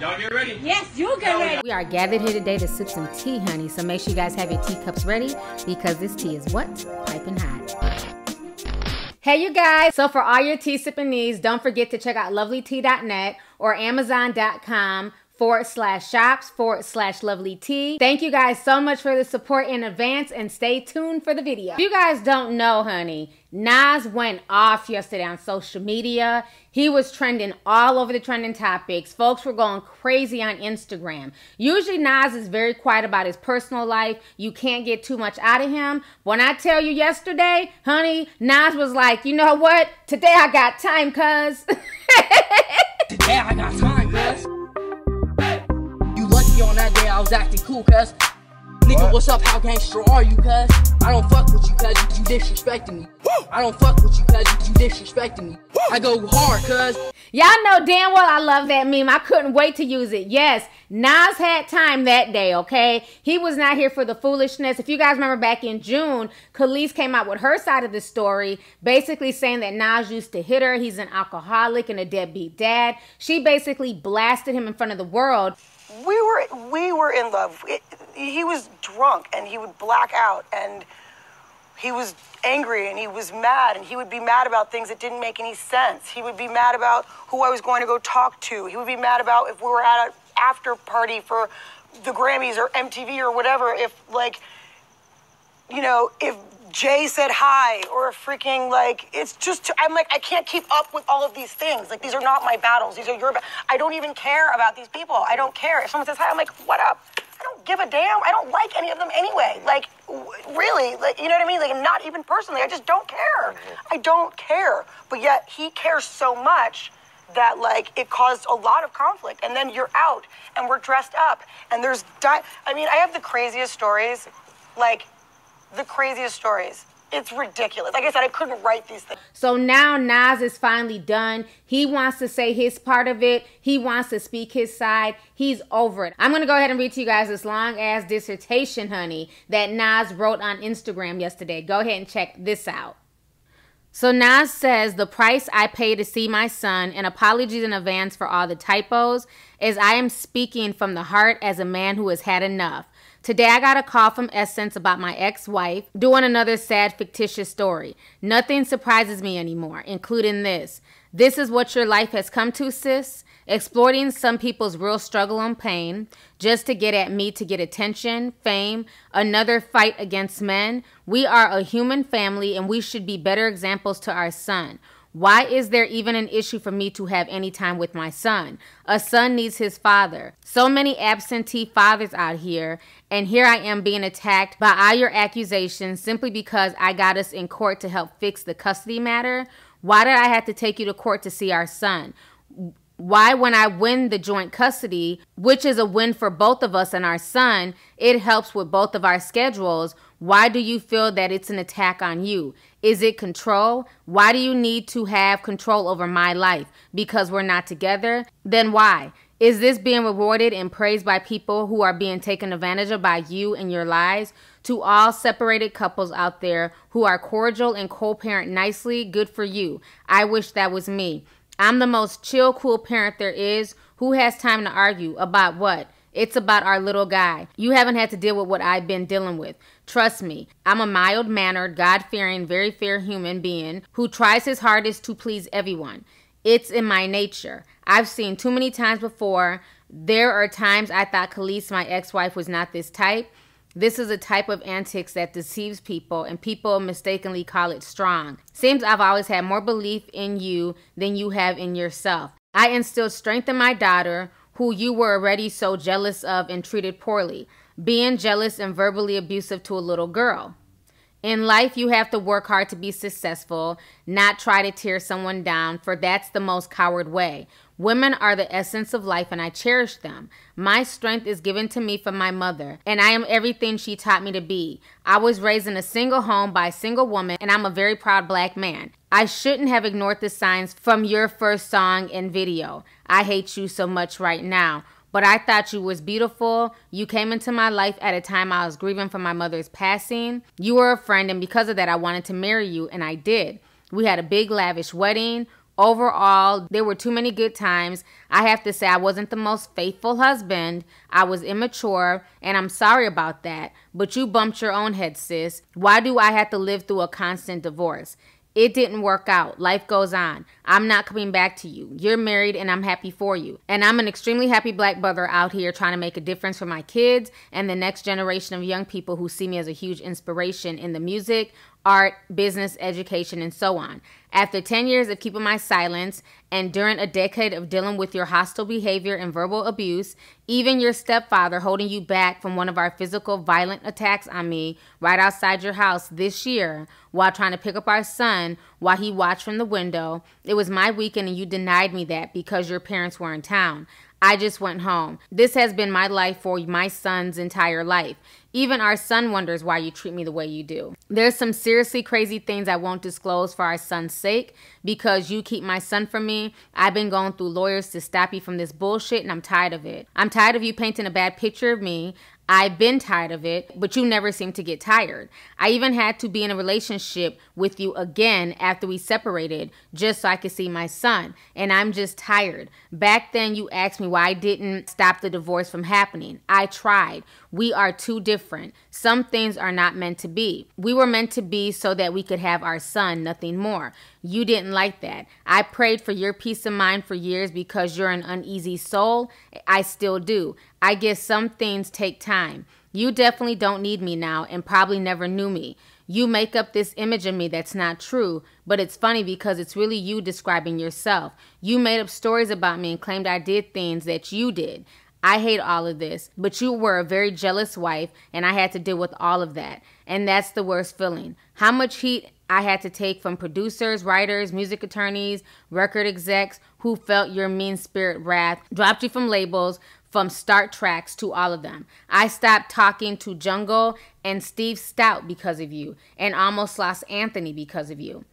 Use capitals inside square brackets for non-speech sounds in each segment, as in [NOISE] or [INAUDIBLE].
Y'all get ready? Yes, you get ready. We are gathered here today to sip some tea, honey. So make sure you guys have your teacups ready because this tea is what? Piping hot. Hey, you guys. So for all your tea sipping needs, don't forget to check out lovelytea.net or amazon.com forward slash shops forward slash lovely tea. Thank you guys so much for the support in advance and stay tuned for the video. If you guys don't know, honey, Nas went off yesterday on social media. He was trending all over the trending topics. Folks were going crazy on Instagram. Usually Nas is very quiet about his personal life. You can't get too much out of him. When I tell you yesterday, honey, Nas was like, you know what? Today I got time, cuz. [LAUGHS] Today I got time, cuz. You lucky on that day I was acting cool, cuz. Nigga, what's up? How gangster are you, cuz? I don't fuck with you, cuz you, you disrespecting me. I don't fuck with you, cuz you, you disrespecting me. I go hard, cuz. Y'all know damn well I love that meme. I couldn't wait to use it. Yes, Nas had time that day, okay? He was not here for the foolishness. If you guys remember back in June, Kelis came out with her side of the story, basically saying that Nas used to hit her. He's an alcoholic and a deadbeat dad. She basically blasted him in front of the world. we were we were in love. It, he was drunk and he would black out and he was angry and he was mad and he would be mad about things that didn't make any sense. He would be mad about who I was going to go talk to. He would be mad about if we were at an after party for the Grammys or MTV or whatever. If like you know, if Jay said hi or a freaking like it's just too, I'm like I can't keep up with all of these things. Like these are not my battles. These are your. Ba- I don't even care about these people. I don't care if someone says hi. I'm like, what up? Don't give a damn. I don't like any of them anyway. Like w- really, like you know what I mean? Like not even personally. I just don't care. Mm-hmm. I don't care. But yet he cares so much that like it caused a lot of conflict and then you're out and we're dressed up and there's di- i mean i have the craziest stories like the craziest stories it's ridiculous like i said i couldn't write these things So now Nas is finally done. He wants to say his part of it. He wants to speak his side. He's over it. I'm going to go ahead and read to you guys this long ass dissertation, honey, that Nas wrote on Instagram yesterday. Go ahead and check this out. So Nas says the price I pay to see my son, and apologies in advance for all the typos, is I am speaking from the heart as a man who has had enough. Today I got a call from Essence about my ex-wife doing another sad fictitious story. Nothing surprises me anymore, including this. This is what your life has come to, sis. Exploiting some people's real struggle and pain just to get at me to get attention, fame, another fight against men. We are a human family and we should be better examples to our son. Why is there even an issue for me to have any time with my son? A son needs his father. So many absentee fathers out here, and here I am being attacked by all your accusations simply because I got us in court to help fix the custody matter. Why did I have to take you to court to see our son? Why, when I win the joint custody, which is a win for both of us and our son, it helps with both of our schedules. Why do you feel that it's an attack on you? Is it control? Why do you need to have control over my life? Because we're not together? Then why? Is this being rewarded and praised by people who are being taken advantage of by you and your lies? To all separated couples out there who are cordial and co parent nicely, good for you. I wish that was me. I'm the most chill, cool parent there is. Who has time to argue about what? It's about our little guy. You haven't had to deal with what I've been dealing with. Trust me, I'm a mild mannered, God fearing, very fair human being who tries his hardest to please everyone. It's in my nature. I've seen too many times before. There are times I thought Kelis, my ex wife, was not this type. This is a type of antics that deceives people, and people mistakenly call it strong. Seems I've always had more belief in you than you have in yourself. I instilled strength in my daughter, who you were already so jealous of and treated poorly, being jealous and verbally abusive to a little girl. In life, you have to work hard to be successful, not try to tear someone down, for that's the most coward way. Women are the essence of life, and I cherish them. My strength is given to me from my mother, and I am everything she taught me to be. I was raised in a single home by a single woman, and I'm a very proud black man. I shouldn't have ignored the signs from your first song and video. I hate you so much right now but I thought you was beautiful. You came into my life at a time I was grieving for my mother's passing. You were a friend, and because of that, I wanted to marry you, and I did. We had a big, lavish wedding. Overall, there were too many good times. I have to say, I wasn't the most faithful husband. I was immature, and I'm sorry about that. But you bumped your own head, sis. Why do I have to live through a constant divorce? It didn't work out. Life goes on. I'm not coming back to you. You're married and I'm happy for you. And I'm an extremely happy black brother out here trying to make a difference for my kids and the next generation of young people who see me as a huge inspiration in the music, art, business, education, and so on. After 10 years of keeping my silence and during a decade of dealing with your hostile behavior and verbal abuse, even your stepfather holding you back from one of our physical violent attacks on me right outside your house this year while trying to pick up our son while he watched from the window, was my weekend and you denied me that because your parents were in town. I just went home. This has been my life for my son's entire life. Even our son wonders why you treat me the way you do. There's some seriously crazy things I won't disclose for our son's sake because you keep my son from me. I've been going through lawyers to stop you from this bullshit and I'm tired of it. I'm tired of you painting a bad picture of me. I've been tired of it, but you never seem to get tired. I even had to be in a relationship with you again after we separated just so I could see my son, and I'm just tired. Back then, you asked me why I didn't stop the divorce from happening. I tried. We are too different. Some things are not meant to be. We were meant to be so that we could have our son, nothing more. You didn't like that. I prayed for your peace of mind for years because you're an uneasy soul. I still do. I guess some things take time. You definitely don't need me now and probably never knew me. You make up this image of me that's not true, but it's funny because it's really you describing yourself. You made up stories about me and claimed I did things that you did. I hate all of this, but you were a very jealous wife, and I had to deal with all of that. And that's the worst feeling. How much heat I had to take from producers, writers, music attorneys, record execs who felt your mean spirit wrath, dropped you from labels, from Star Trak to all of them. I stopped talking to Jungle and Steve Stoute because of you, and almost lost Anthony because of you.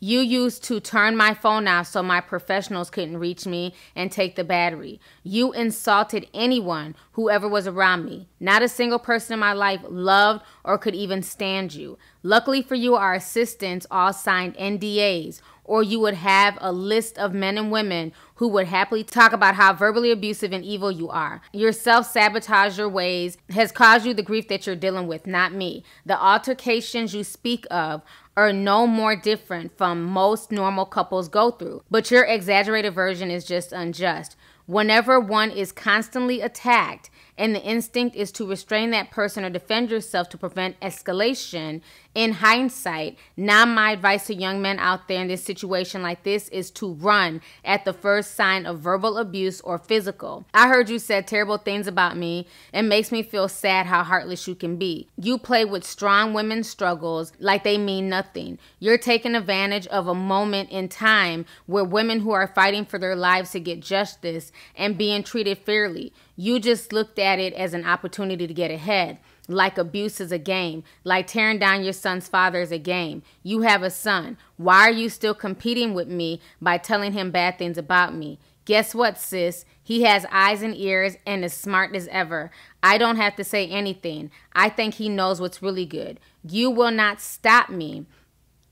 You used to turn my phone off so my professionals couldn't reach me and take the battery. You insulted anyone who ever was around me. Not a single person in my life loved or could even stand you. Luckily for you, our assistants all signed NDAs or you would have a list of men and women who would happily talk about how verbally abusive and evil you are. Your self sabotage your ways has caused you the grief that you're dealing with, not me. The altercations you speak of are no more different from most normal couples go through, but your exaggerated version is just unjust. Whenever one is constantly attacked, and the instinct is to restrain that person or defend yourself to prevent escalation, in hindsight, now my advice to young men out there in this situation like this is to run at the first sign of verbal abuse or physical. I heard you said terrible things about me. It makes me feel sad how heartless you can be. You play with strong women's struggles like they mean nothing. You're taking advantage of a moment in time where women who are fighting for their lives to get justice and being treated fairly. You just looked at it as an opportunity to get ahead. Like abuse is a game, like tearing down your son's father is a game. You have a son. Why are you still competing with me by telling him bad things about me? Guess what, sis? He has eyes and ears and is smart as ever. I don't have to say anything. I think he knows what's really good. You will not stop me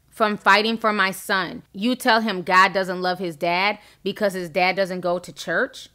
from fighting for my son. You tell him God doesn't love his dad because his dad doesn't go to church.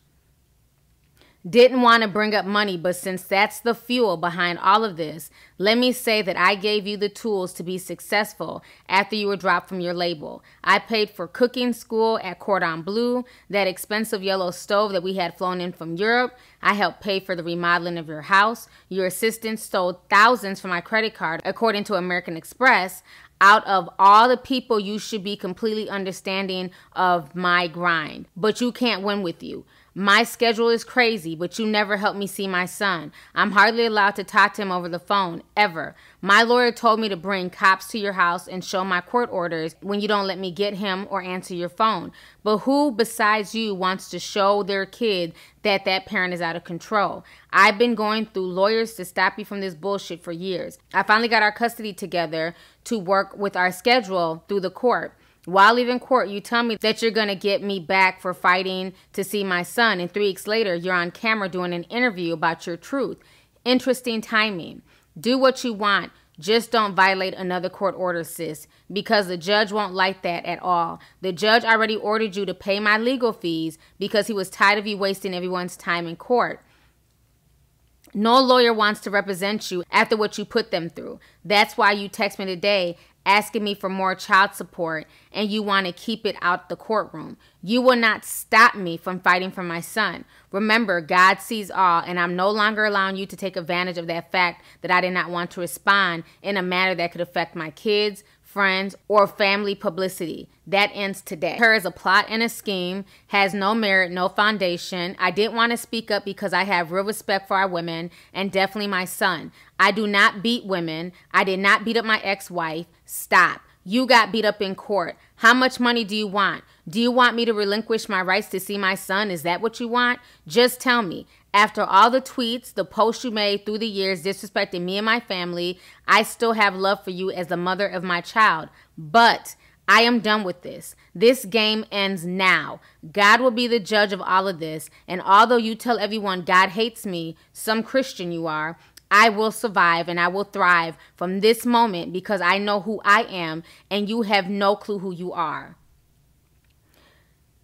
Didn't want to bring up money, but since that's the fuel behind all of this, let me say that I gave you the tools to be successful after you were dropped from your label. I paid for cooking school at Cordon Bleu, that expensive yellow stove that we had flown in from Europe. I helped pay for the remodeling of your house. Your assistant stole thousands from my credit card, according to American Express out of all the people you should be completely understanding of my grind but you can't win with you my schedule is crazy, but you never help me see my son. I'm hardly allowed to talk to him over the phone, ever. My lawyer told me to bring cops to your house and show my court orders when you don't let me get him or answer your phone. But who besides you wants to show their kid that that parent is out of control? I've been going through lawyers to stop you from this bullshit for years. I finally got our custody together to work with our schedule through the court. While leaving court, you tell me that you're going to get me back for fighting to see my son, and three weeks later, you're on camera doing an interview about your truth. Interesting timing. Do what you want. Just don't violate another court order, sis, because the judge won't like that at all. The judge already ordered you to pay my legal fees because he was tired of you wasting everyone's time in court. No lawyer wants to represent you after what you put them through. That's why you text me today asking me for more child support and you want to keep it out the courtroom. You will not stop me from fighting for my son. Remember, God sees all, and I'm no longer allowing you to take advantage of that fact that I did not want to respond in a manner that could affect my kids, friends, or family publicity. That ends today. Her is a plot and a scheme, has no merit, no foundation. I didn't want to speak up because I have real respect for our women and definitely my son. I do not beat women. I did not beat up my ex wife. Stop. You got beat up in court. How much money do you want? Do you want me to relinquish my rights to see my son? Is that what you want? Just tell me. After all the tweets, the posts you made through the years disrespecting me and my family, I still have love for you as the mother of my child. But I am done with this. This game ends now. God will be the judge of all of this. And although you tell everyone God hates me, some Christian you are, I will survive and I will thrive from this moment because I know who I am and you have no clue who you are.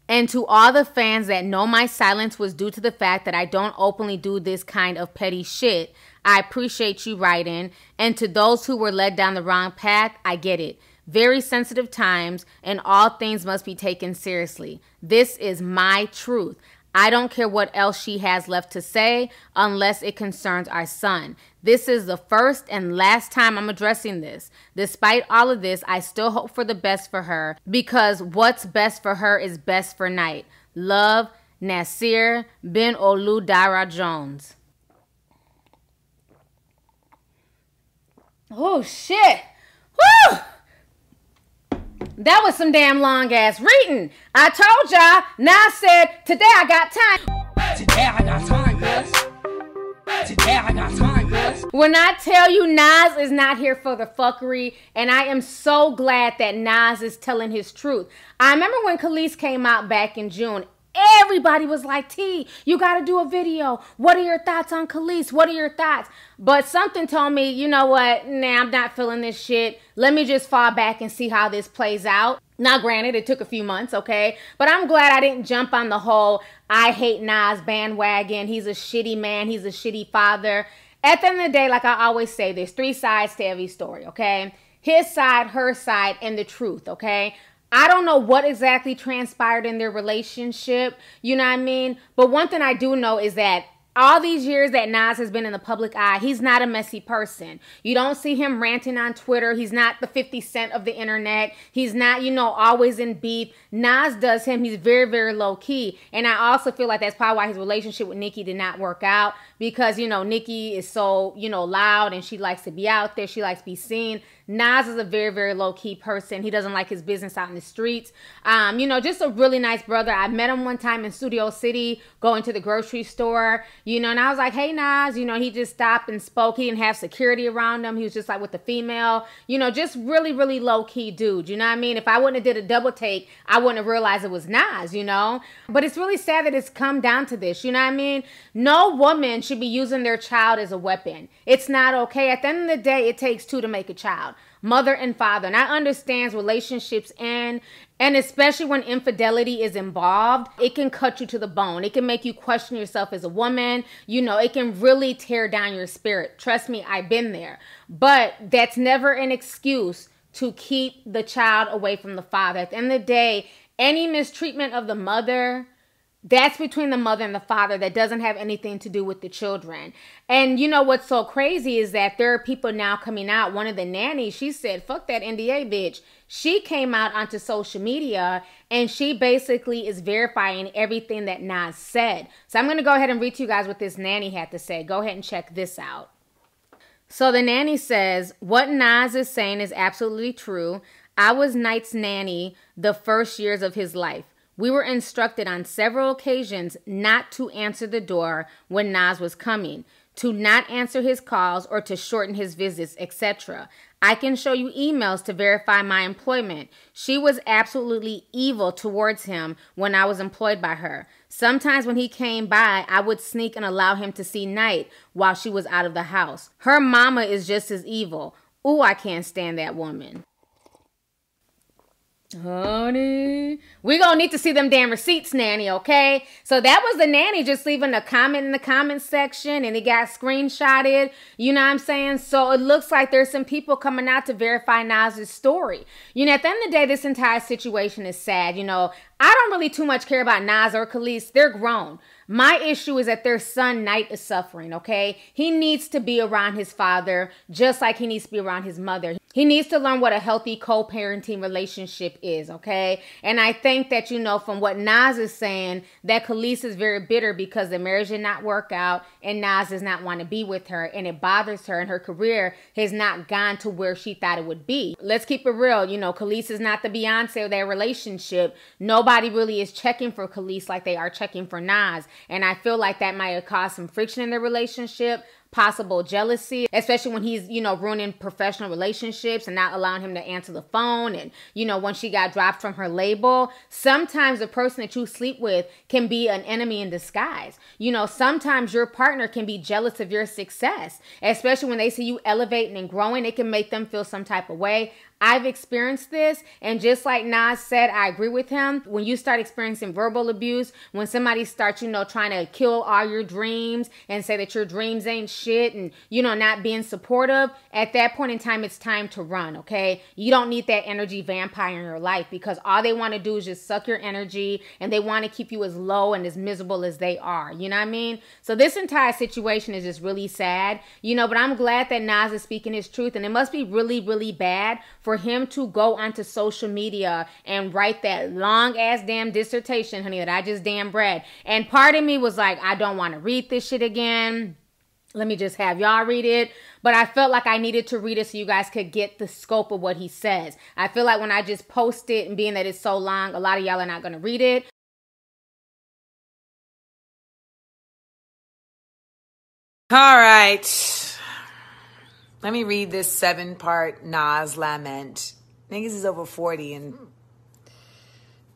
And to all the fans that know my silence was due to the fact that I don't openly do this kind of petty shit, I appreciate you writing. And to those who were led down the wrong path, I get it. Very sensitive times, and all things must be taken seriously. This is my truth. I don't care what else she has left to say unless it concerns our son. This is the first and last time I'm addressing this. Despite all of this, I still hope for the best for her because what's best for her is best for Knight. Love, Nasir bin Olu Dara Jones. Oh shit! Woo! That was some damn long ass reading. I told y'all. Now I said today I got time. Today I got time, cuz. Today I got time, cuz. When I tell you Nas is not here for the fuckery, and I am so glad that Nas is telling his truth. I remember when Kelis came out back in June. Everybody was like, T, you got to do a video. What are your thoughts on Kelis? What are your thoughts? But something told me, you know what? Nah, I'm not feeling this shit. Let me just fall back and see how this plays out. Now, granted, it took a few months, okay? But I'm glad I didn't jump on the whole I hate Nas bandwagon. He's a shitty man. He's a shitty father. At the end of the day, like I always say, there's three sides to every story, okay? His side, her side, and the truth, okay? I don't know what exactly transpired in their relationship, you know what I mean? But one thing I do know is that all these years that Nas has been in the public eye, he's not a messy person. You don't see him ranting on Twitter. He's not the 50 Cent of the internet. He's not, you know, always in beef. Nas does him. He's very, very low key. And I also feel like that's probably why his relationship with Nicki did not work out because, you know, Nicki is so, you know, loud and she likes to be out there. She likes to be seen. Nas is a very, very low key person. He doesn't like his business out in the streets. Um, you know, just a really nice brother. I met him one time in Studio City going to the grocery store, you know, and I was like, hey, Nas, you know, he just stopped and spoke. He didn't have security around him. He was just like with the female, you know, just really, really low key dude. You know what I mean? If I wouldn't have did a double take, I wouldn't have realized it was Nas, you know? But it's really sad that it's come down to this, you know what I mean? No woman should be using their child as a weapon. It's not okay. At the end of the day, it takes two to make a child mother and father. And I understands relationships and and especially when infidelity is involved, it can cut you to the bone. It can make you question yourself as a woman. You know, it can really tear down your spirit. Trust me, I've been there. But that's never an excuse to keep the child away from the father. At the end of the day, any mistreatment of the mother, that's between the mother and the father that doesn't have anything to do with the children. And you know what's so crazy is that there are people now coming out. One of the nannies, she said, fuck that NDA bitch. She came out onto social media and she basically is verifying everything that Nas said. So I'm going to go ahead and read to you guys what this nanny had to say. Go ahead and check this out. So the nanny says, What Nas is saying is absolutely true. I was Knight's nanny the first years of his life. We were instructed on several occasions not to answer the door when Nas was coming, to not answer his calls or to shorten his visits, etc. I can show you emails to verify my employment. She was absolutely evil towards him when I was employed by her. Sometimes when he came by, I would sneak and allow him to see Knight while she was out of the house. Her mama is just as evil. Ooh, I can't stand that woman. Honey, we gonna need to see them damn receipts, nanny, okay? So that was the nanny just leaving a comment in the comment section and it got screenshotted. You know what I'm saying? So it looks like there's some people coming out to verify Nas's story. You know, at the end of the day, this entire situation is sad. You know, I don't really too much care about Nas or Kelis. They're grown. My issue is that their son, Knight, is suffering, okay? He needs to be around his father just like he needs to be around his mother. He needs to learn what a healthy co parenting relationship is, okay? And I think that, you know, from what Nas is saying, that Kelis is very bitter because the marriage did not work out and Nas does not want to be with her and it bothers her and her career has not gone to where she thought it would be. Let's keep it real. You know, Kelis is not the Beyonce of their relationship. Nobody really is checking for Kelis like they are checking for Nas. And I feel like that might have caused some friction in their relationship possible jealousy, especially when he's, you know, ruining professional relationships and not allowing him to answer the phone. And, you know, when she got dropped from her label, sometimes the person that you sleep with can be an enemy in disguise. You know, sometimes your partner can be jealous of your success, especially when they see you elevating and growing. It can make them feel some type of way. I've experienced this, and just like Nas said, I agree with him. When you start experiencing verbal abuse, when somebody starts, you know, trying to kill all your dreams and say that your dreams ain't and, you know, not being supportive, at that point in time, it's time to run, okay? You don't need that energy vampire in your life because all they want to do is just suck your energy and they want to keep you as low and as miserable as they are. You know what I mean? So this entire situation is just really sad, you know, but I'm glad that Nas is speaking his truth and it must be really, really bad for for him to go onto social media and write that long ass damn dissertation, honey, that I just damn read. And part of me was like, I don't want to read this shit again. Let me just have y'all read it. But I felt like I needed to read it so you guys could get the scope of what he says. I feel like when I just post it and being that it's so long, a lot of y'all are not going to read it. All right. Let me read this seven part Nas lament. Niggas is over 40 and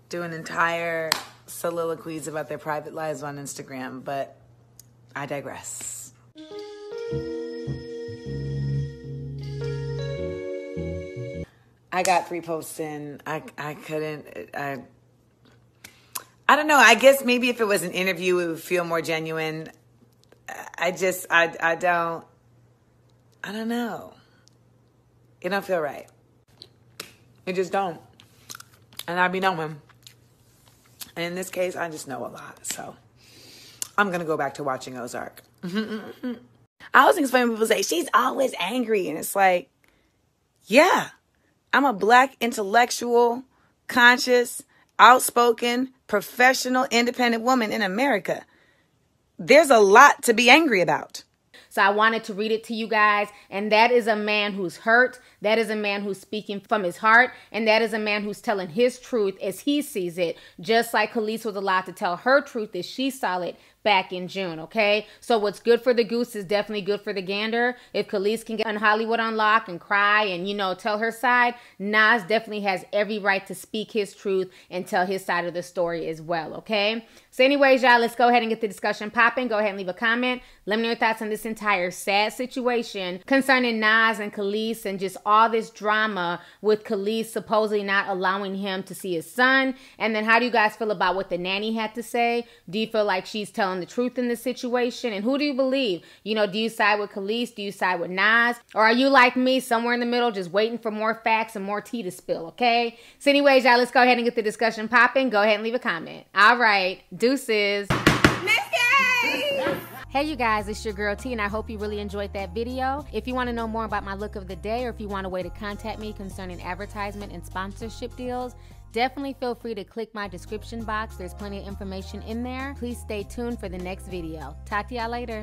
doing entire soliloquies about their private lives on Instagram, but I digress. I got three posts in. I I couldn't. I I don't know. I guess maybe if it was an interview, it would feel more genuine. I just I I don't. I don't know. It don't feel right. It just don't. And I be knowing. And in this case, I just know a lot. So I'm going to go back to watching Ozark. [LAUGHS] I always it's funny when people say, she's always angry. And it's like, yeah, I'm a black intellectual, conscious, outspoken, professional, independent woman in America. There's a lot to be angry about. So I wanted to read it to you guys. And that is a man who's hurt. That is a man who's speaking from his heart. And that is a man who's telling his truth as he sees it. Just like Kelis was allowed to tell her truth as she saw it back in June, okay? So what's good for the goose is definitely good for the gander. If Kelis can get on Hollywood Unlocked and cry and, you know, tell her side, Nas definitely has every right to speak his truth and tell his side of the story as well, okay? So anyways, y'all, let's go ahead and get the discussion popping. Go ahead and leave a comment. Let me know your thoughts on this entire sad situation concerning Nas and Kelis and just all this drama with Kelis supposedly not allowing him to see his son. And then how do you guys feel about what the nanny had to say? Do you feel like she's telling the truth in this situation? And who do you believe? You know, do you side with Kelis? Do you side with Nas? Or are you like me, somewhere in the middle, just waiting for more facts and more tea to spill, okay? So, anyways, y'all, let's go ahead and get the discussion popping. Go ahead and leave a comment. All right, deuces. Hey you guys, it's your girl T and I hope you really enjoyed that video. If you want to know more about my look of the day or if you want a way to contact me concerning advertisement and sponsorship deals, Definitely feel free to click my description box. There's plenty of information in there. Please stay tuned for the next video. Talk to y'all later.